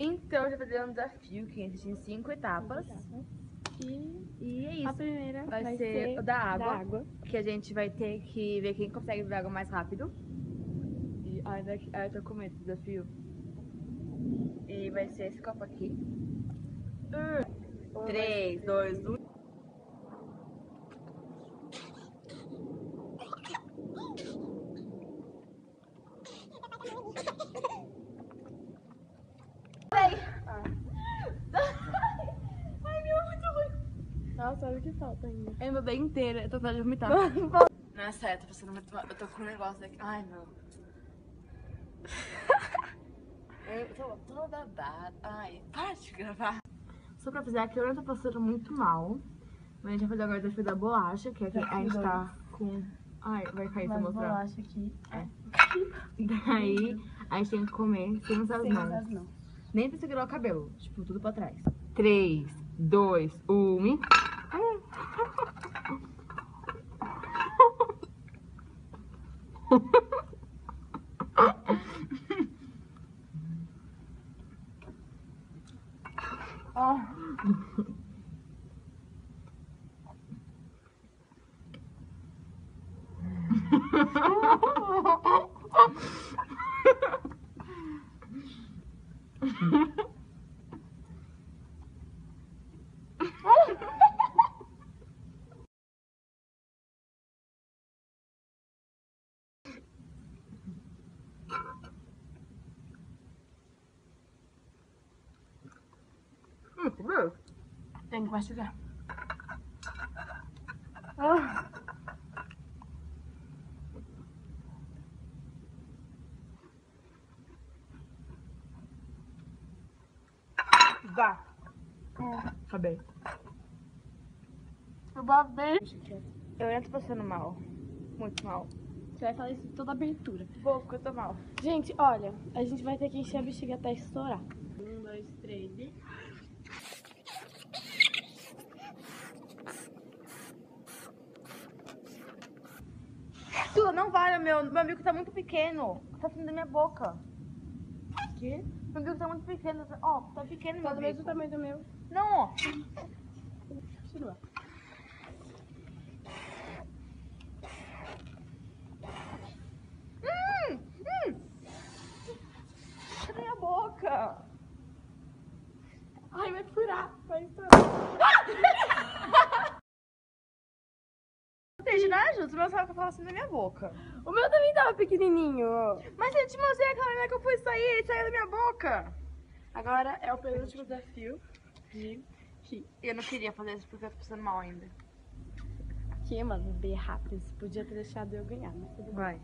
Então, fazendo a já fazer um desafio que existem cinco etapas. E E é a isso. primeira Vai, vai, ser, o da água, da água. Que a gente vai ter que ver quem consegue beber água mais rápido. E, ai, daqui, ai, eu tô com medo do desafio. E vai ser esse copo aqui. Um, três, dois, um. O que falta ainda. Eu bebei inteira, eu tô com vontade de vomitar. Não é eu tô passando muito mal. Eu tô com um negócio aqui. Ai, não. Eu tô toda babada. Ai, para de gravar. Só pra avisar que eu não tô passando muito mal. Mas a gente vai fazer agora o desafio da bolacha, que aqui a gente tá com. Ai, vai cair se eu mostrar. bolacha aqui. Daí a gente tem que comer sem usar as mãos. as mãos. Nem pra segurar o cabelo. Tipo, tudo pra trás. 3, 2, 1 e. 아. Hum? Tem que mastigar. Vá. Acabei. Eu babei. Eu tô passando mal. Muito mal. Você vai falar isso em toda abertura. Vou, porque eu tô mal. Gente, olha, a gente vai ter que encher a bexiga até estourar. Um, dois, três e... Tu, não vale, meu. Meu amigo tá muito pequeno. Tá saindo da minha boca. Quê? Meu amigo tá muito pequeno. Ó, tá pequeno, meu Tá do mesmo amigo. tamanho do meu. Não, ó. Continua. Hum, hum. Tá na minha boca. Ai, vai furar. Vai estourar. Não tem de nada ajuda. Meu saco fala assim na minha boca. O meu também tava pequenininho. Mas eu te mostrei aquela hora que eu fui sair, ele saiu da minha boca. Agora é o penúltimo desafio de que, eu não queria fazer isso porque eu tô passando mal ainda. que mano, bem rápido. Você podia ter deixado eu ganhar, mas tudo bem. Vai.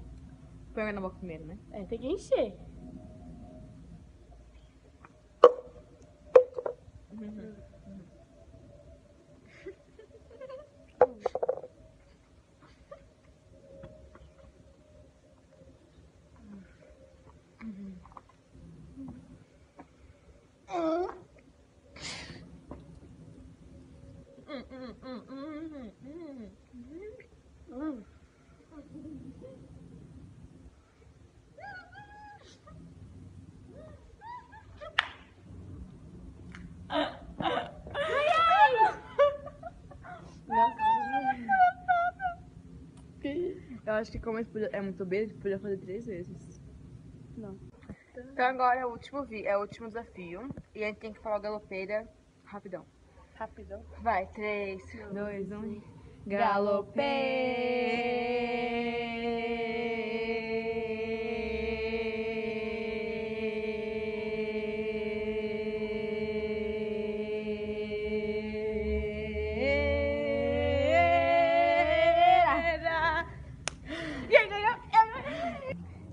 Põe na boca primeiro, né? É, tem que encher. Eu acho que como é muito bem, a gente podia fazer três vezes. Não. Então agora é o último, vi é o último desafio. E a gente tem que falar galopeira rapidão. Rapidão. Vai, três, dois, um. Galopeira. Aí ganhou.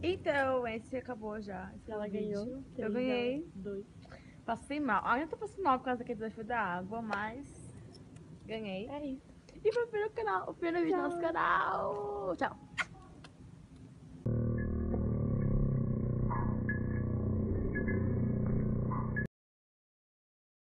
Então, esse acabou já. esse Ela vídeo. ganhou. Eu ganhei. Dois. Passei mal. Ainda tô passando mal por causa daquele desafio da água, mas ganhei. É isso. E foi o primeiro canal, o primeiro vídeo do nosso canal. Tchau.